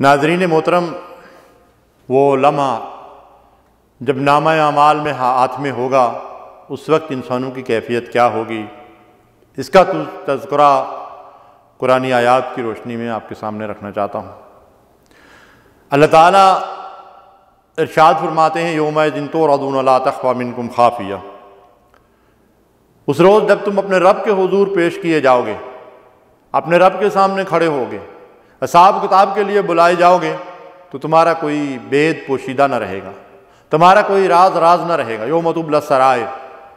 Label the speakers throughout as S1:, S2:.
S1: ناظرین محترم، وہ لمحہ جب نامہ اعمال میں ہاتھ میں ہوگا، اس وقت انسانوں کی کیفیت کیا ہوگی؟ اس کا تذکرہ قرآن آیات کی روشنی میں آپ کے سامنے رکھنا چاہتا ہوں۔ اللہ تعالیٰ ارشاد فرماتے ہیں، یوم دن تو ردون اللہ تخوا منکم خافیہ۔ اس روز جب تم اپنے رب کے حضور پیش کیے جاؤ گے، اپنے رب کے سامنے کھڑے ہوگے حساب کتاب کے لیے بلائے جاؤ گے تو تمہارا کوئی بید پوشیدہ نہ رہے گا، تمہارا کوئی راز راز نہ رہے گا۔ یوم متب لسرائے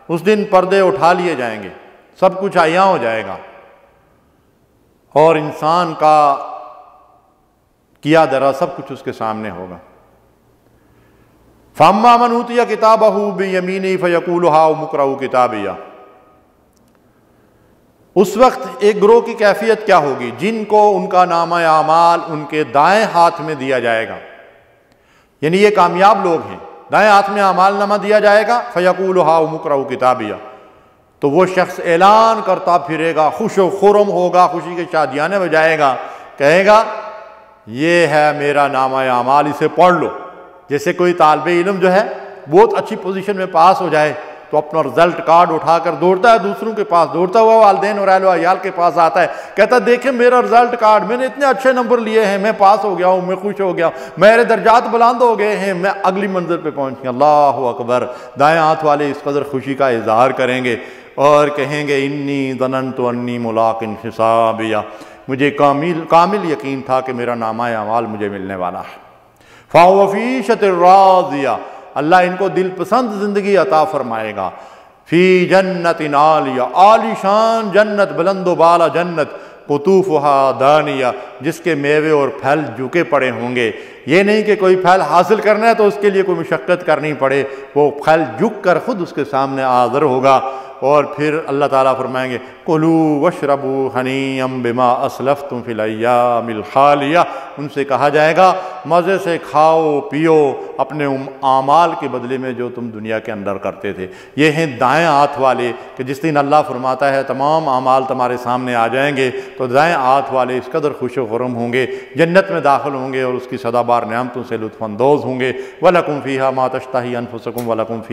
S1: اس دن پردے اٹھا لیے جائیں گے، سب کچھ آیاں ہو جائے گا۔ اور انسان کا کیا درا سب کچھ اس کے سامنے ہوگا۔ فاما منوتیا کتاب یمینی فیقول ہاؤ مکراؤ کتابیہ اس وقت ایک گروہ کی کیفیت کیا ہوگی؟ جن کو ان کا نام اعمال ان کے دائیں ہاتھ میں دیا جائے گا۔ یعنی یہ کامیاب لوگ ہیں۔ دائیں ہاتھ میں اعمال نامہ دیا جائے گا فیقول ہاؤ مکراؤ کتابیہ تو وہ شخص اعلان کرتا پھرے گا، خوش و خرم ہوگا، خوشی کے شادیانے میں جائے گا، کہے گا، یہ ہے میرا نامہ اعمال، اسے پڑھ لو۔ جیسے کوئی طالب علم جو ہے، بہت اچھی پوزیشن میں پاس ہو جائے۔ تو اپنا رزلٹ کارڈ اٹھا کر دوڑتا ہے، دوسروں کے پاس دوڑتا ہوا والدین اور اہل و عیال کے پاس آتا ہے۔ کہتا ہے، دیکھیں میرا رزلٹ کارڈ میں نے اتنے اچھے نمبر لیے ہیں، میں پاس ہو گیا ہوں، میں خوش ہو گیا ہوں، میرے درجات بلند ہو گئے ہیں، میں اگلی منظر پہ پہنچ گیا۔ اللہ اکبر۔ دائیں ہاتھ والے اس قدر خوشی کا اظہار کریں گے اور کہیں گے، انی ظننت تو انی ملاقن حسابیہ مجھے کامل کامل یقین تھا کہ میرا نامہ اعمال مجھے ملنے والا ہے۔ فاوفیشت الراضیہ اللہ ان کو دل پسند زندگی عطا فرمائے گا۔ فی جنت عالیہ، عالی شان جنت، بلند و بالا جنت، قطوفہا دانیہ، جس کے میوے اور پھل جھکے پڑے ہوں گے۔ یہ نہیں کہ کوئی پھل حاصل کرنا ہے تو اس کے لیے کوئی مشقت کرنی پڑے، وہ پھل جھک کر خود اس کے سامنے آذر ہوگا۔ اور پھر اللہ تعالیٰ فرمائیں گے کلو وشربو حنیم بما اسلف تم فلیا مل ان سے کہا جائے گا، مزے سے کھاؤ، پیو، اپنے اعمال کے بدلے میں جو تم دنیا کے اندر کرتے تھے۔ یہ ہیں دائیں ہاتھ والے کہ جس دن اللہ فرماتا ہے، تمام اعمال تمہارے سامنے آ جائیں گے تو دائیں ہاتھ والے اس قدر خوش و غرم ہوں گے، جنت میں داخل ہوں گے اور اس کی صدا بار نعمتوں سے لطف اندوز ہوں گے۔ وَلَكُمْ فِيهَا مَا تَشْتَحِي أَنفُسَكُمْ وَلَكُمْ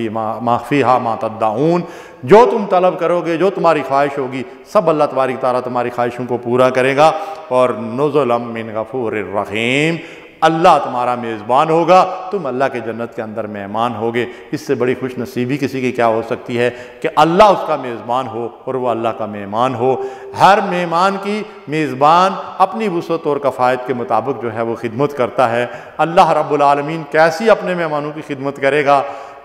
S1: فِيهَا مَا تَدَّعُونَ۔ جو تم طلب کرو گے، جو تمہاری خواہش ہوگی، سب اللہ تبارک تعالیٰ تمہاری خواہشوں کو پورا کرے گا۔ اور نزلم من غفور الرحیم، اللہ تمہارا میزبان ہوگا، تم اللہ کے جنت کے اندر مہمان ہوگے۔ اس سے بڑی خوش نصیبی کسی کی کیا ہو سکتی ہے کہ اللہ اس کا میزبان ہو اور وہ اللہ کا مہمان ہو۔ ہر مہمان کی میزبان اپنی وسعت اور کفایت کے مطابق جو ہے وہ خدمت کرتا ہے۔ اللہ رب العالمین کیسی اپنے مہمانوں کی خدمت کرے گا؟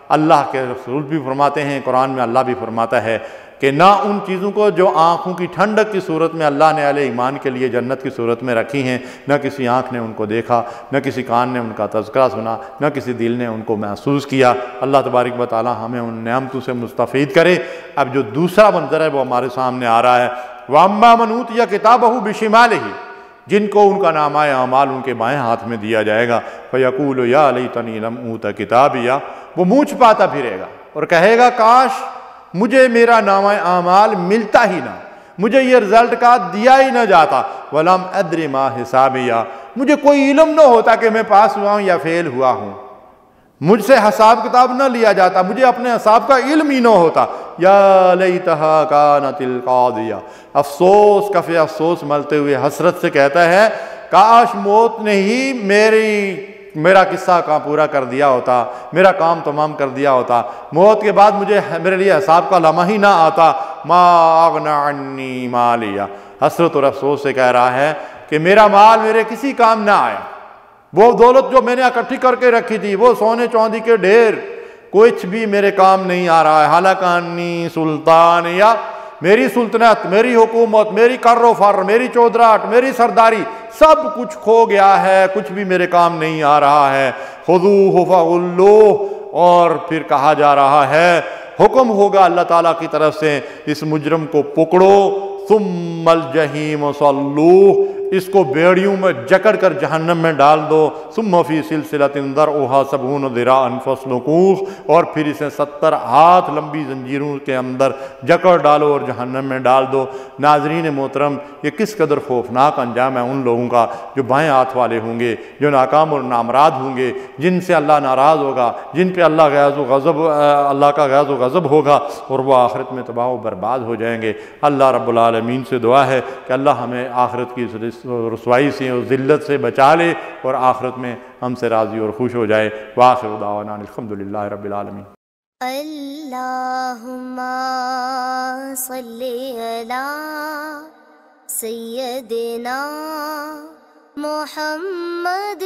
S1: اللہ کے رسول بھی فرماتے ہیں، قرآن میں اللہ بھی فرماتا ہے۔ کہ نہ ان چیزوں کو جو آنکھوں کی ٹھنڈک کی صورت میں اللہ نے علیہ ایمان کے لیے جنت کی صورت میں رکھی ہیں، نہ کسی آنکھ نے ان کو دیکھا، نہ کسی کان نے ان کا تذکرہ سنا، نہ کسی دل نے ان کو محسوس کیا۔ اللہ تبارک و تعالی ہمیں ان نعمتوں سے مستفید کرے۔ اب جو دوسرا منظر ہے وہ ہمارے سامنے آ رہا ہے۔ وَأَمَّا منوت یا کتاب ہو ہی جن کو ان کا نام اعمال ان کے بائیں ہاتھ میں دیا جائے گا۔ فَيَقُولُ يَا لَيْتَنِي لَمْ أُوتَ كِتَابِيَا وہ منہ چھپاتا پھرے گا اور کہے گا، کاش مجھے میرا نام اعمال ملتا ہی نہ۔ مجھے یہ رزلٹ کا دیا ہی نہ جاتا۔ ولم ادر ما حسابیہ مجھے کوئی علم نہ ہوتا کہ میں پاس ہوا ہوں یا فیل ہوا ہوں۔ مجھ سے حساب کتاب نہ لیا جاتا۔ مجھے اپنے حساب کا علم ہی نہ ہوتا۔ یا لیتہا کانت القاضیہ۔ افسوس کفی افسوس ملتے ہوئے حسرت سے کہتا ہے، کاش موت نے ہی میری میرا قصہ کام پورا کر دیا ہوتا، میرا کام تمام کر دیا ہوتا۔ موت کے بعد مجھے میرے لیے حساب کا لمحہ ہی نہ آتا۔ ما اغنا عنی مالیا حسرت اور افسوس سے کہہ رہا ہے کہ میرا مال میرے کسی کام نہ آیا وہ دولت جو میں نے اکٹھی کر کے رکھی تھی، وہ سونے چوندی کے ڈھیر۔ کچھ بھی میرے کام نہیں آ رہا ہے۔ حالکانی سلطان، یا میری سلطنت، میری حکومت، میری کر و فر، میری چودراٹ میری سرداری۔ سب کچھ کھو گیا ہے، کچھ بھی میرے کام نہیں آ رہا ہے۔ خضو فغلو اور پھر کہا جا رہا ہے، حکم ہوگا اللہ تعالیٰ کی طرف سے، اس مجرم کو پکڑو۔ ثم الجحیم صلوح اس کو بیڑیوں میں جکڑ کر جہنم میں ڈال دو۔ ثم فی سلسلۃ اندر اوہا سبون ذرا انفصل کوخ اور پھر اسے ستر ہاتھ لمبی زنجیروں کے اندر جکڑ ڈالو اور جہنم میں ڈال دو۔ ناظرین محترم، یہ کس قدر خوفناک انجام ہے ان لوگوں کا جو بائیں ہاتھ والے ہوں گے، جو ناکام اور نامراد ہوں گے، جن سے اللہ ناراض ہوگا، جن پہ اللہ غیظ و غضب، اللہ کا غیظ و غضب ہوگا اور وہ آخرت میں تباہ و برباد ہو جائیں گے۔ اللہ رب العالمین سے دعا ہے کہ اللہ ہمیں آخرت کی رسوائی سے اور ذلت سے بچا لے اور آخرت میں ہم سے راضی اور خوش ہو جائے۔ واخر دعوانا الحمد للہ رب العالمین۔
S2: اللہم صلی علی سیدنا محمد